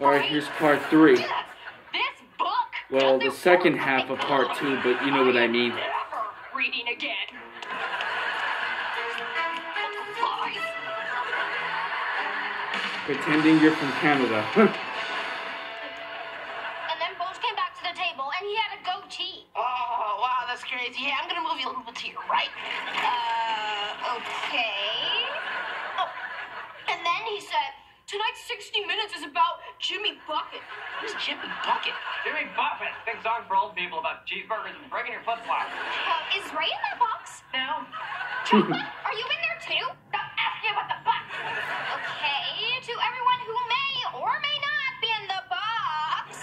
Alright, here's part three. This book. Well, the second half of part two, but you know what I mean. Never reading again. Pretending you're from Canada. And then Bose came back to the table and he had a goatee. Oh, wow, that's crazy. Yeah, I'm gonna move you a little bit to your right. Uh, okay. Oh, and then he said, tonight's 60 Minutes is about Jimmy Bucket. Who's Jimmy Bucket? Jimmy Buffett, big song for old people about cheeseburgers and breaking your flip flop. Uh, is Ray in that box? No. Are you in there too? Don't ask about the box. Okay, to everyone who may or may not be in the box,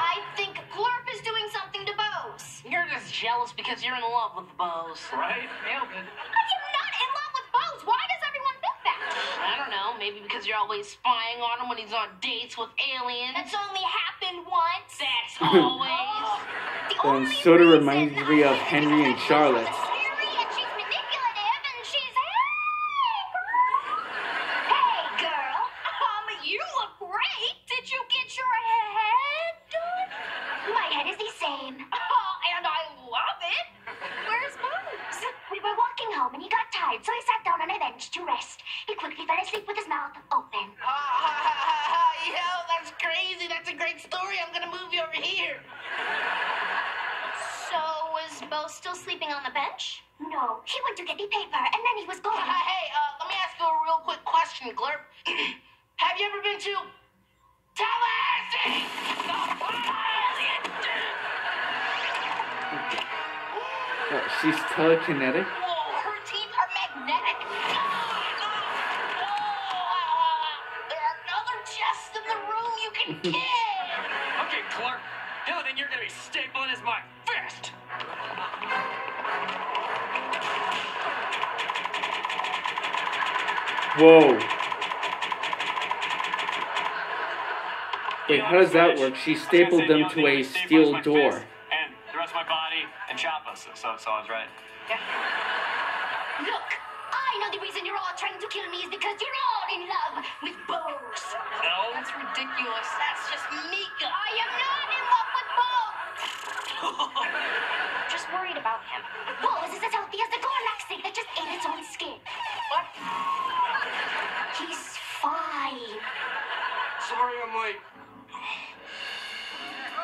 I think Glurp is doing something to Bose. You're just jealous because you're in love with Bose. Right? Nailed it. I am not in love with Bose. Why does everyone think that? I don't know, maybe because you're always spying on him when he's on dates with aliens. That's only happened once. That's always. The Um, only sorta reason reminds me of Henry and her is Charlotte. She's scary and she's manipulative and she's hey girl. Um, you look great. Did you get your head done? My head is the same. Oh, and I love it. Where's Bose? We were walking home and he got tired, so he sat down on a bench to rest. He quickly fell asleep with his mouth open. Ha, ha, ha, ha, ha. Yo, that's crazy. That's a great story. I'm gonna move you over here. So was Bo still sleeping on the bench? No, he went to get the paper and then he was gone. Hey, uh, let me ask you a real quick question, Glurp. Have you ever been to Tallahassee? What, she's telekinetic? Other chests in the room you can get. Okay, Clark. Now then you're gonna be stapling as my fist. Whoa. Wait, how does that work? She stapled them to a steel door. And the rest of my body and chop us. So, so I was right. Look, I know the reason you're all trying to That's ridiculous. That's just Mika. I am not in love with Bose. just worried about him. Bose is as healthy as the Gorlak snake that just ate its own skin. What? He's fine. Sorry I'm late.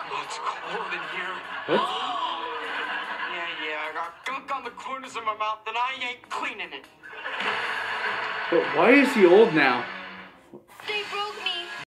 Oh, it's cold in here. What? Yeah, yeah, I got gunk on the corners of my mouth and I ain't cleaning it. But why is he old now? They broke me